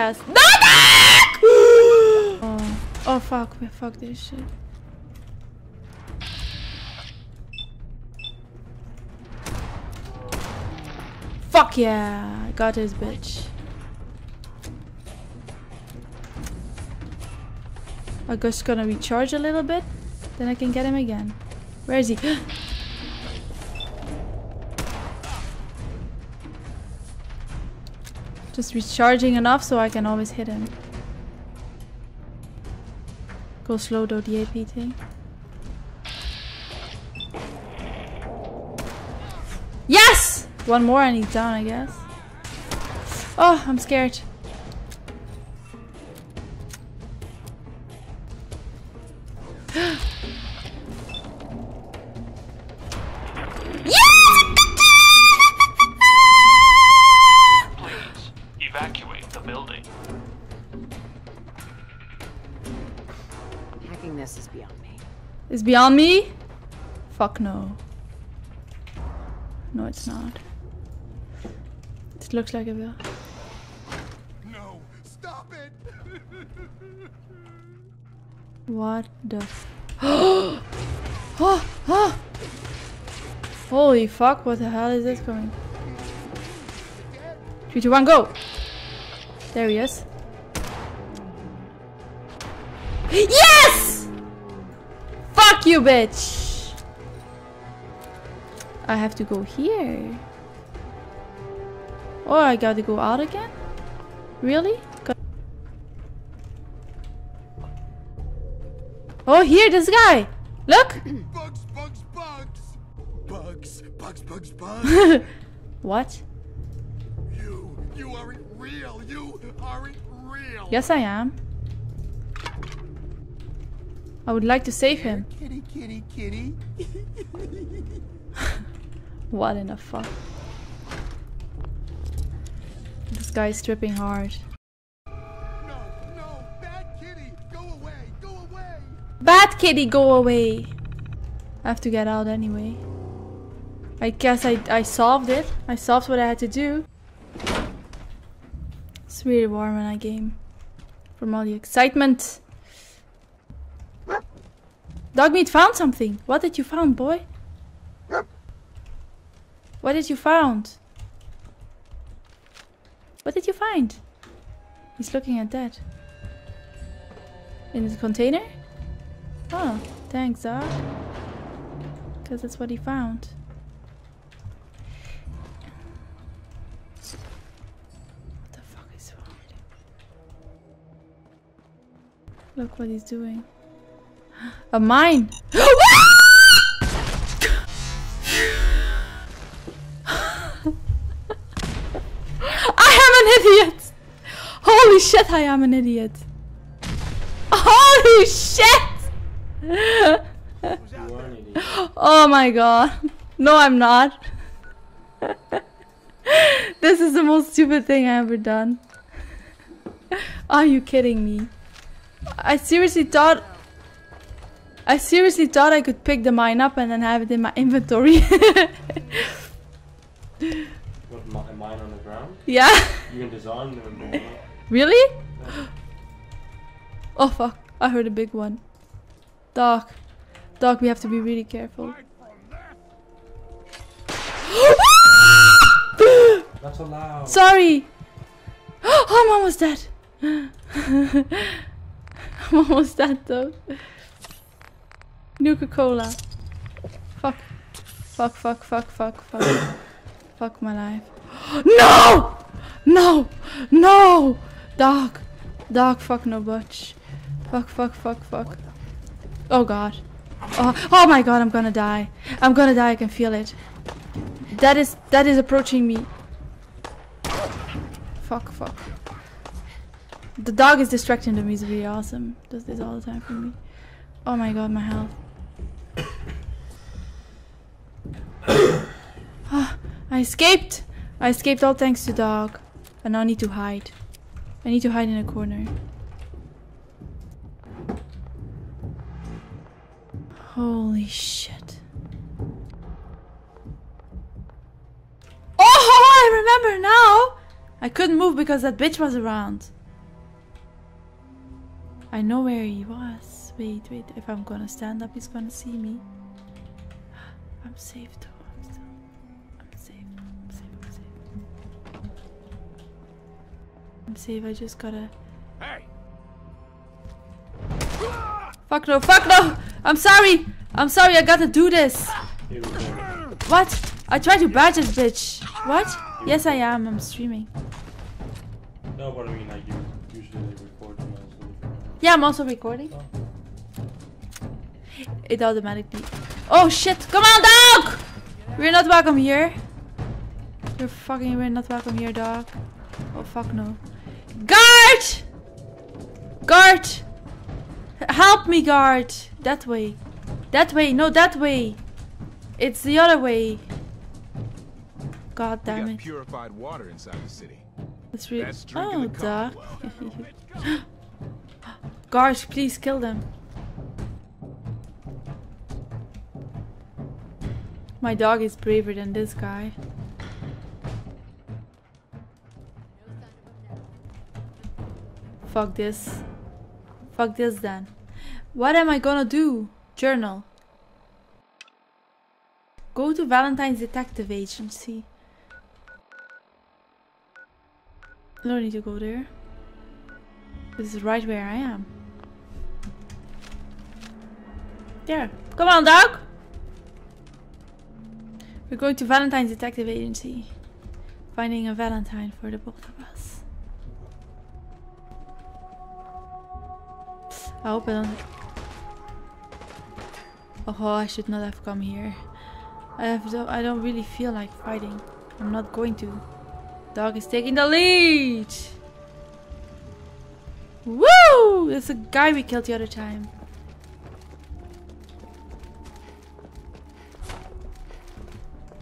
Yes. oh. oh fuck, fuck this shit. Fuck yeah, I got his bitch. I'm just gonna recharge a little bit, then I can get him again. Where is he? Just recharging enough so I can always hit him. Go slow though, the AP thing. Yes! One more and he's down, I guess. Oh, I'm scared. Beyond me? Fuck no. No, it's not. It looks like it will. No, stop it! what the? oh, oh! Holy fuck! What the hell is this going? Three, two, one, go! There he is. Yes! Fuck you, bitch! I have to go here. Oh, I gotta go out again? Really? Oh, here, this guy! Look! Bugs, bugs, bugs! Bugs, bugs, bugs, bugs! what? You, you aren't real! You aren't real! Yes, I am. I would like to save him. Kitty, kitty, kitty. what in the fuck? This guy is tripping hard. No, no, bad kitty, go away, go away. Bad kitty, go away. I have to get out anyway. I guess I, I solved it. I solved what I had to do. It's really warm in that game. From all the excitement. Dogmeat found something. What did you found, boy? What did you found? What did you find? He's looking at that. In the container? Oh, thanks, dog. Because that's what he found. What the fuck is wrong Look what he's doing. A mine. I am an idiot. Holy shit, I am an idiot. Holy shit. oh my god. No, I'm not. this is the most stupid thing I ever done. Are you kidding me? I seriously thought I seriously thought I could pick the mine up and then have it in my inventory. what, a mine on the ground? Yeah. You can design them. Really? Oh fuck, I heard a big one. Doc. Doc, we have to be really careful. That's allowed. Sorry! Oh, I'm almost dead. I'm almost dead though. Nuka-Cola. Fuck. Fuck, fuck, fuck, fuck, fuck. fuck my life. no! No! No! Dog. Dog, fuck no butch. Fuck, fuck, fuck, fuck. Oh god. Oh, oh my god, I'm gonna die. I'm gonna die, I can feel it. That is, that is approaching me. Fuck, fuck. The dog is distracting them, he's really awesome. Does this all the time for me. Oh my god, my health. Ah, I escaped! I escaped all thanks to dog. And now I need to hide. I need to hide in a corner. Holy shit. Oh, I remember now! I couldn't move because that bitch was around. I know where he was. Wait, wait. If I'm gonna stand up, he's gonna see me. I'm safe though. I'm, still, I'm safe. I'm safe. I'm safe. I'm safe. I just gotta. Hey! Fuck no. Fuck no. I'm sorry. I'm sorry. I gotta do this. Here we go. What? I tried to badge this bitch. What? Yes, I am. I'm streaming. No, but I mean, like, you usually record you. Yeah, I'm also recording. Oh. It automatically. Oh shit! Come on, dog! We're not welcome here. You're fucking. We're not welcome here, dog. Oh fuck no. Guard! Guard! Help me, guard! That way. That way. No, that way. It's the other way. God We damn got it. purified water inside the city. It's really. Oh, duck. Guard, please kill them. My dog is braver than this guy. Fuck this. Fuck this then. What am I gonna do? Journal. Go to Valentine's Detective Agency. I don't need to go there. This is right where I am. There. Come on, dog! We're going to Valentine's Detective Agency. Finding a Valentine for the both of us. I hope I don't... Oh, I should not have come here. I have no, I don't really feel like fighting. I'm not going to. Dog is taking the lead! Woo! There's a guy we killed the other time.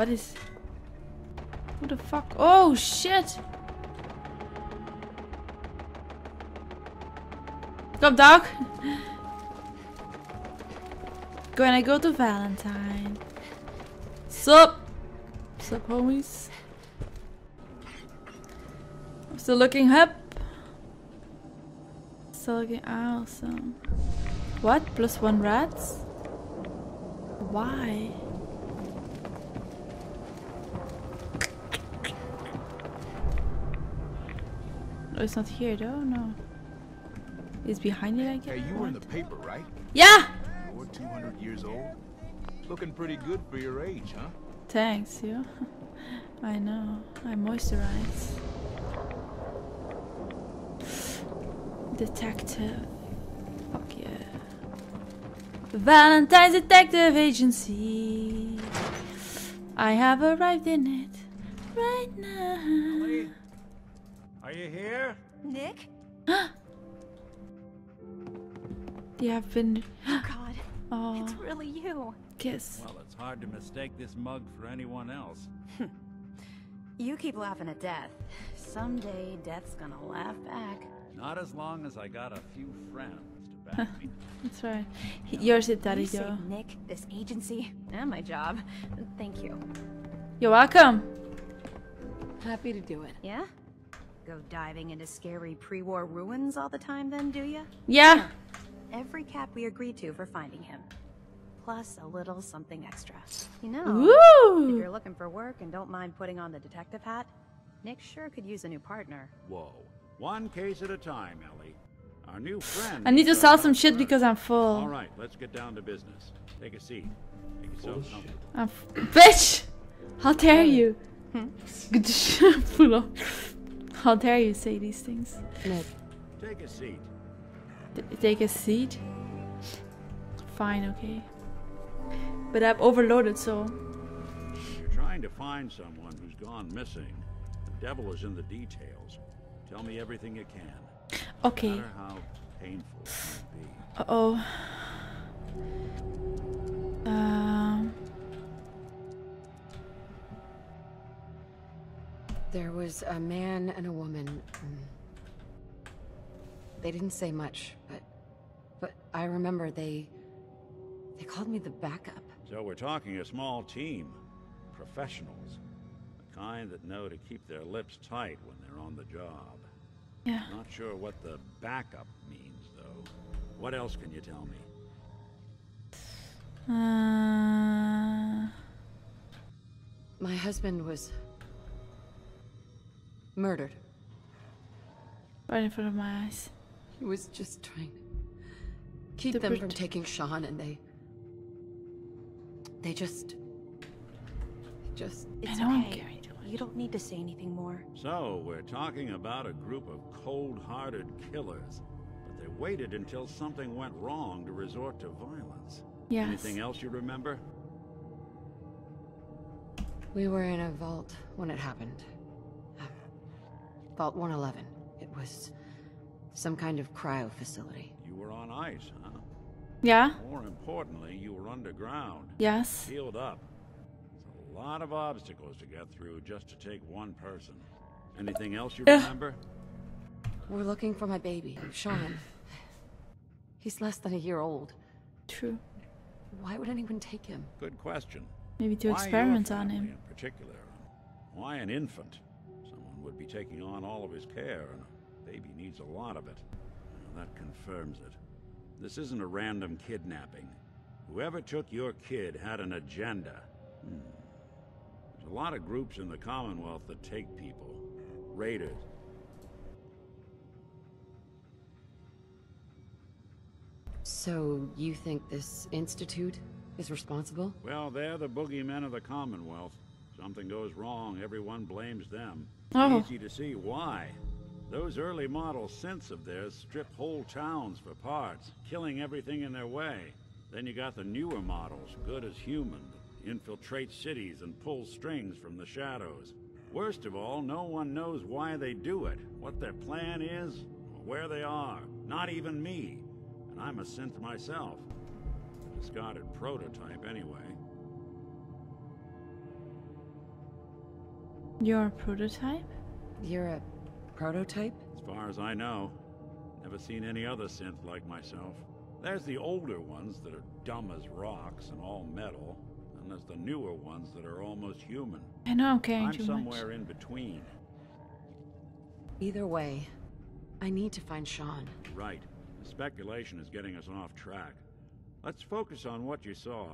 What is... Who the fuck? Oh, shit! Come, dog! Gonna go to Valentine. Sup? Sup, homies? I'm still looking up. Still looking awesome. What? Plus one rats? Why? Oh, it's not here though, no. It's behind it, I guess. Hey, you were in the paper, right? Yeah! You're 200 years old. Looking pretty good for your age, huh? Thanks, you. I know. I moisturize. Detective. Fuck yeah. Valentine's Detective Agency. I have arrived in it right now. Are you here? Nick? You have been. Oh God, Oh, it's really you. kiss. Well, it's hard to mistake this mug for anyone else. You keep laughing at death. Someday, death's gonna laugh back. Not as long as I got a few friends to back me. That's right. He- Yours is daddy, you say Nick, this agency, and my job. Thank you. You're welcome. Happy to do it. Yeah? Go diving into scary pre-war ruins all the time then, do you? Yeah. Every cap we agreed to for finding him. Plus a little something extra. You know, if you're looking for work and don't mind putting on the detective hat, Nick sure could use a new partner. Whoa. One case at a time, Ellie. Our new friend. I need to is sell some shit because I'm full. Alright, let's get down to business. Take a seat. Make yourself Bullshit. comfortable. I'm f- bitch! How dare you? Hmm? Full on. How dare you say these things? Nick, Take a seat. T- take a seat. Fine, okay. But I'm overloaded, so You're trying to find someone who's gone missing. The devil is in the details. Tell me everything you can. Okay. matter how painful it may be. Uh there was a man and a woman. mm. They didn't say much, but but I remember they they called me the backup. So we're talking a small team. Professionals. The kind that know to keep their lips tight when they're on the job. Yeah. Not sure what the backup means, though. What else can you tell me? Uh, My husband was murdered. right in front of my eyes. He was just trying to keep To them from taking Sean, and they. They just. Just. It's know I'm okay. You don't need to say anything more. So, we're talking about a group of cold-hearted killers. But they waited until something went wrong to resort to violence. Yes. Anything else you remember? We were in a vault when it happened. Vault 111. It was some kind of cryo facility. You were on ice, huh? Yeah. More importantly, you were underground. Yes. Sealed up. It's a lot of obstacles to get through just to take one person. Anything else you remember? We're looking for my baby, Sean. He's less than a year old. True. Why would anyone take him? Good question. Maybe to Why experiment on him. In particular, why an infant? Would be taking on all of his care, and a baby needs a lot of it. Well, that confirms it. This isn't a random kidnapping. Whoever took your kid had an agenda. Hmm. There's a lot of groups in the Commonwealth that take people. Raiders. So, you think this institute is responsible? Well, they're the boogeymen of the Commonwealth. Something goes wrong, everyone blames them. Oh. Easy to see why. Those early model synths of theirs strip whole towns for parts, killing everything in their way. Then you got the newer models, good as human, infiltrate cities and pull strings from the shadows. Worst of all, no one knows why they do it, what their plan is, or where they are. Not even me. And I'm a synth myself. A discarded prototype, anyway. You're a prototype? You're a prototype? As far as I know, never seen any other synth like myself. There's the older ones that are dumb as rocks and all metal, and there's the newer ones that are almost human. I know I'm I'm too somewhere much. in between. Either way, I need to find Sean. Right. The speculation is getting us off track. Let's focus on what you saw.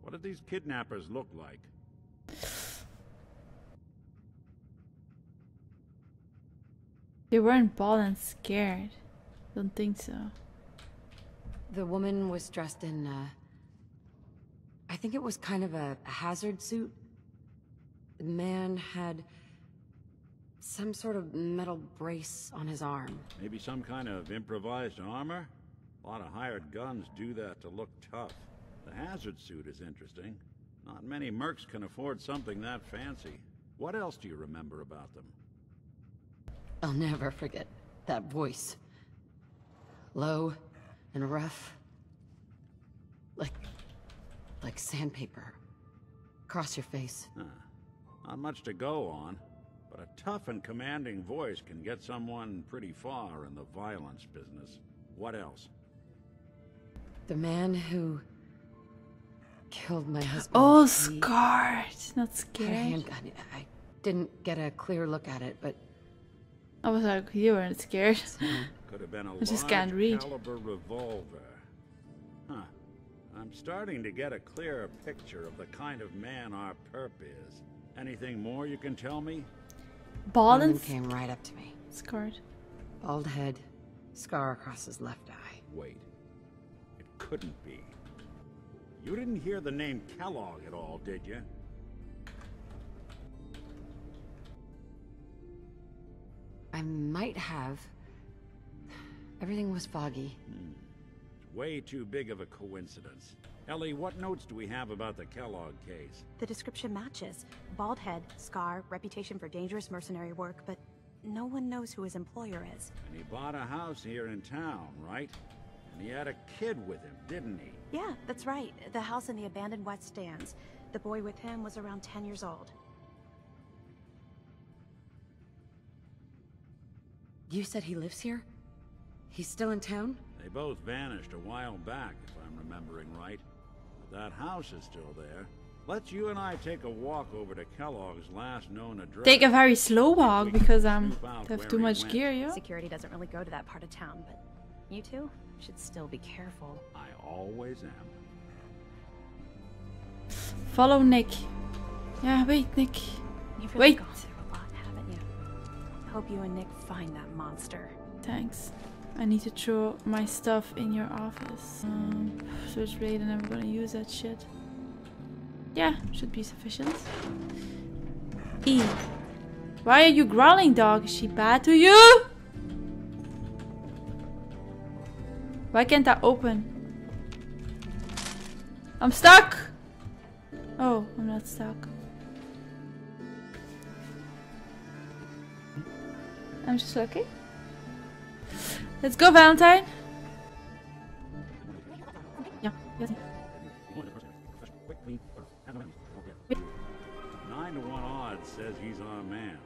What did these kidnappers look like? They weren't bald and scared. Don't think so. The woman was dressed in, uh... I think it was kind of a, a hazard suit. The man had some sort of metal brace on his arm. Maybe some kind of improvised armor? A lot of hired guns do that to look tough. The hazard suit is interesting. Not many mercs can afford something that fancy. What else do you remember about them? I'll never forget that voice. Low and rough. Like... like sandpaper. Across your face. Huh. Not much to go on, but a tough and commanding voice can get someone pretty far in the violence business. What else? The man who... killed my husband. Oh, scarred. Not had scared. handgun. I didn't get a clear look at it, but... I was like, you weren't scared. Hmm. Could have been a I just can't read. caliber revolver. Huh. I'm starting to get a clearer picture of the kind of man our perp is. Anything more you can tell me? Bald and came right up to me. scarred. Bald head, scar across his left eye. Wait. It couldn't be. You didn't hear the name Kellogg at all, did you? I might have. Everything was foggy. It's way too big of a coincidence. Ellie, what notes do we have about the Kellogg case? The description matches. Bald head, scar, reputation for dangerous mercenary work, but no one knows who his employer is. And he bought a house here in town, right? And he had a kid with him, didn't he? Yeah, that's right. The house in the abandoned West Stands. The boy with him was around 10 years old. You said he lives here? He's still in town? They both vanished a while back, if I'm remembering right. But that house is still there. Let's you and I take a walk over to Kellogg's last known address. Take a very slow walk We can because um, I'm have too much went. gear, yo. Security doesn't really go to that part of town, but You two should still be careful. I always am. Follow Nick. Yeah, wait, Nick. You've Wait. Hope you and Nick find that monster. Thanks. I need to throw my stuff in your office. Um, switchblade, and I'm gonna use that shit. Yeah, should be sufficient. E. Why are you growling, dog? Is she bad to you? Why can't I open? I'm stuck! Oh, I'm not stuck. I'm just lucky. Let's go, Valentine. Yeah, yes. Nine to one odds says he's our man.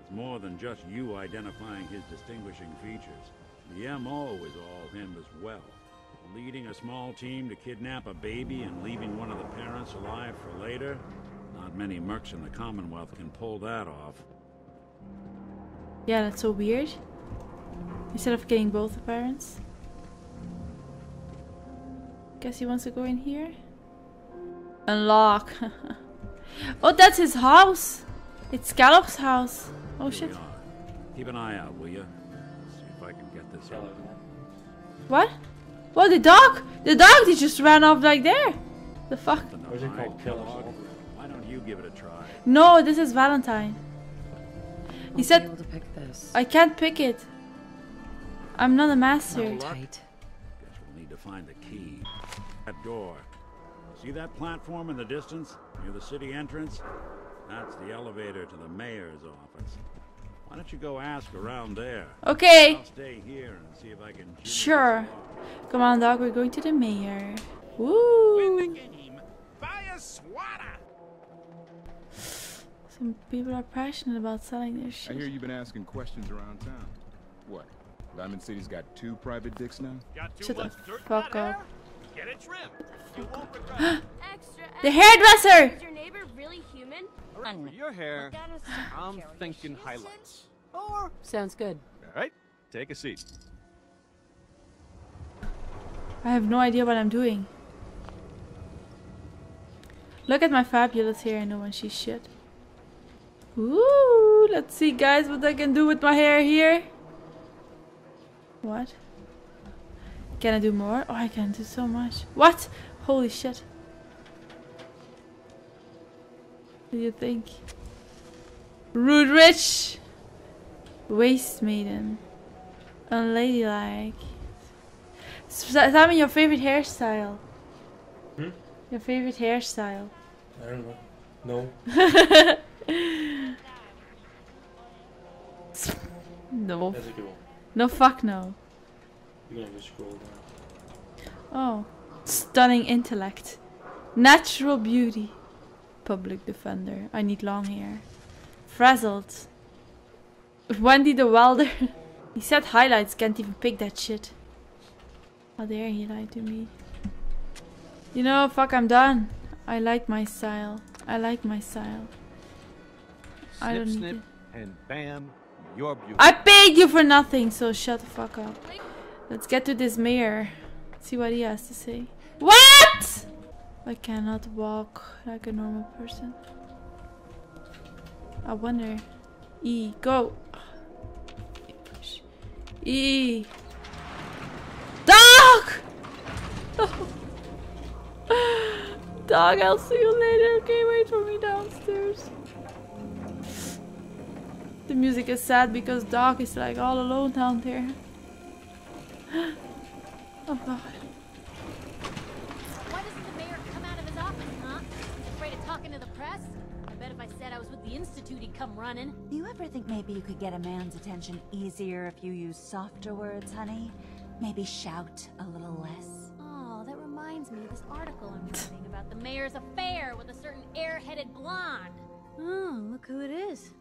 It's more than just you identifying his distinguishing features. The MO is all him as well. Leading a small team to kidnap a baby and leaving one of the parents alive for later? Not many mercs in the Commonwealth can pull that off. Yeah, that's so weird. Instead of getting both the parents. Guess he wants to go in here. Unlock. oh, that's his house. It's Scallop's house. Oh Here shit. Uh, keep an eye out, will you? See if I can get this out. What? What, the dog? The dog that just ran off like there. The fuck? Or is it called Kill Why don't you give it a try? No, this is Valentine. He Won't be said able to pick this. I can't pick it. I'm not a master. Tight. Guess we'll need to find the key. That door. See that platform in the distance? Near the city entrance? That's the elevator to the mayor's office. Why don't you go ask around there? Okay. I'll stay here and see if I can... Sure. Come on, dog. We're going to the mayor. Woo! game. Buy a swatter. Some people are passionate about selling their shit. I hear you've been asking questions around town. What? Diamond City's got two private dicks now? Got too Shut the dirt fuck up. Get it trimmed. You won't regret. Extra, The hairdresser! Is your neighbor really human? For your hair, Look at us. I'm thinking highlights. said. Sounds good. All right, take a seat. I have no idea what I'm doing. Look at my fabulous hair. I know when she's shit. Ooh, let's see, guys, what I can do with my hair here. What? Can I do more? Oh, I can do so much. What? Holy shit. What do you think? Rude rich. Waste maiden. Unladylike. S- Tell me your favorite hairstyle. Hmm? Your favorite hairstyle. I don't know. No. No. That's a good one. No, fuck no. You're gonna scroll down. Oh. Stunning intellect. Natural beauty. Public defender. I need long hair. Frazzled. Wendy the welder. he said highlights, can't even pick that shit. How dare he lie to me. You know, fuck, I'm done. I like my style. I like my style. I don't need snip, it. and bam, you're beautiful. I paid you for nothing, so shut the fuck up. Let's get to this mayor. See what he has to say. What? I cannot walk like a normal person. I wonder. E, go. E. Dog! Dog, I'll see you later. Okay, wait for me downstairs. The music is sad because Dog is like all alone down there. Oh god. Why doesn't the mayor come out of his office, huh? Afraid of talking to the press? I bet if I said I was with the Institute, he'd come running. Do you ever think maybe you could get a man's attention easier if you use softer words, honey? Maybe shout a little less? Oh, that reminds me of this article I'm reading about the mayor's affair with a certain air-headed blonde. Oh, look who it is.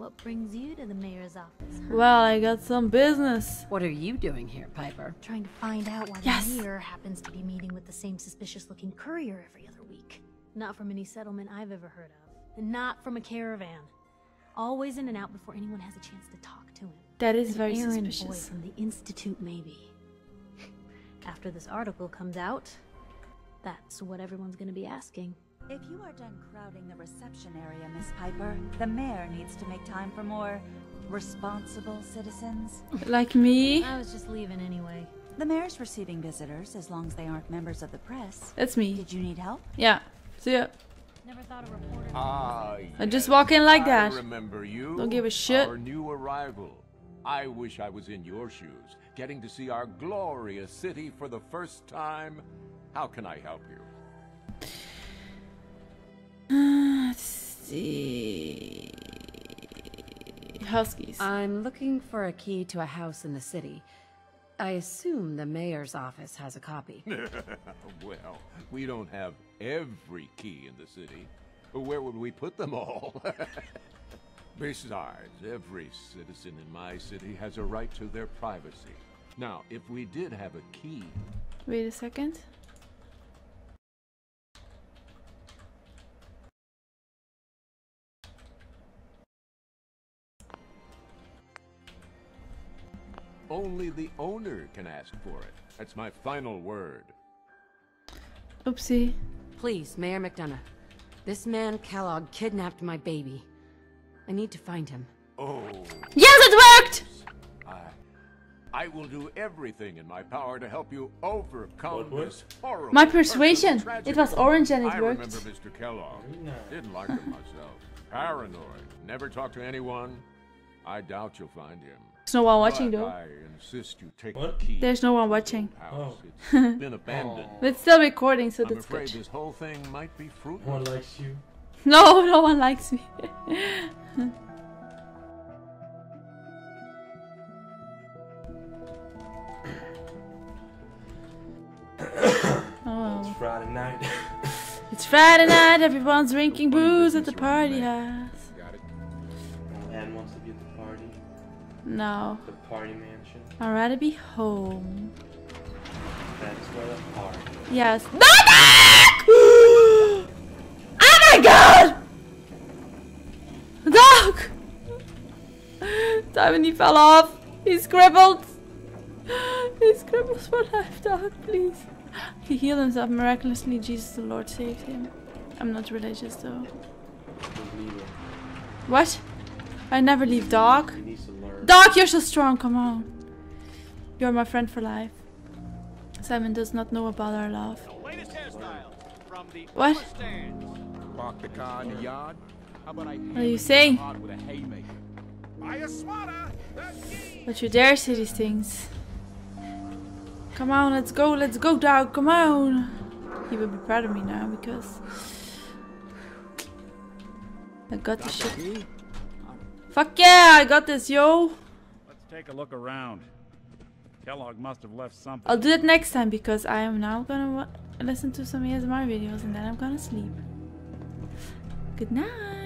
What brings you to the mayor's office? huh? Well, I got some business. What are you doing here, Piper? Trying to find out why Yes. the mayor happens to be meeting with the same suspicious-looking courier every other week. Not from any settlement I've ever heard of, and not from a caravan. Always in and out before anyone has a chance to talk to him. That is An very errand boy suspicious. from the institute, maybe. after this article comes out, that's what everyone's gonna be asking. If you are done crowding the reception area, Miss Piper, the mayor needs to make time for more responsible citizens. Like me. I was just leaving anyway. The mayor's receiving visitors as long as they aren't members of the press. That's me. Did you need help? Yeah. See ya. Never thought a reporter. Ah, I just walk in like I that. remember you. Don't give a shit. Our new arrival. I wish I was in your shoes, getting to see our glorious city for the first time. How can I help you? See. Huskies. I'm looking for a key to a house in the city. I assume the mayor's office has a copy. well, we don't have every key in the city. Where would we put them all? Besides, every citizen in my city has a right to their privacy. Now, if we did have a key, Wait a second. Only the owner can ask for it. That's my final word. Oopsie. Please, Mayor McDonough. This man Kellogg kidnapped my baby. I need to find him. Oh, Yes, it worked! I, I will do everything in my power to help you overcome What this horrible My persuasion. It was orange and it I worked. remember Mr. Kellogg. Very nice. Didn't like him myself. Paranoid. Never talked to anyone. I doubt you'll find him. There's no one watching though. I insist you take What? the key. There's no one watching. Oh. It's been abandoned. Oh. But it's still recording, so I'm that's afraid good. this whole thing might be No one likes you. No, no one likes me. oh. It's Friday night. It's Friday night, everyone's drinking booze at the party house. No, The party mansion. I'd rather be home. That is where the party. Yes. Dog! oh my god! Dog! Fell off. He's crippled. He's crippled for life, dog, please. He healed himself miraculously. Jesus the Lord saved him. I'm not religious though. What? I never leave, dog. He needs to learn. Dog, you're so strong. Come on. You're my friend for life. Simon does not know about our love. Latest hairstyle from the What? the car in the yard. How about I What are you saying? hard with a haymaker? Buy a swatter. That's key. Don't you dare say these things. Come on, let's go, let's go, dog, come on. He will be proud of me now because I got this shit. Fuck yeah, I got this, yo. Take a look around. Kellogg must have left something. I'll do it next time because I am now gonna listen to some ASMR videos and then I'm gonna sleep. Good night.